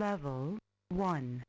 Level 1.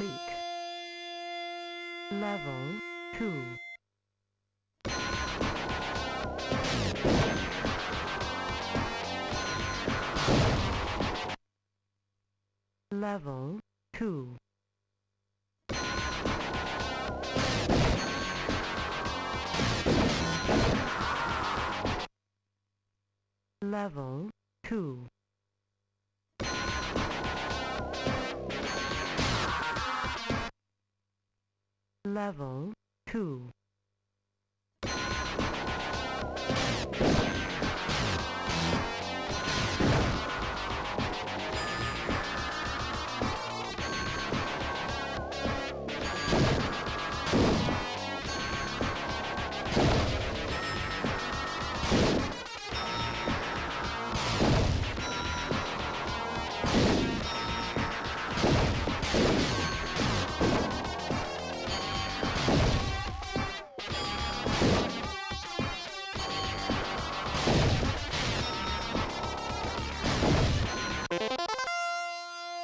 Complete. Level 2. Level 2. Level 2. Level 2.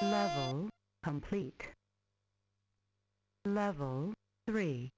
Level complete. Level 3.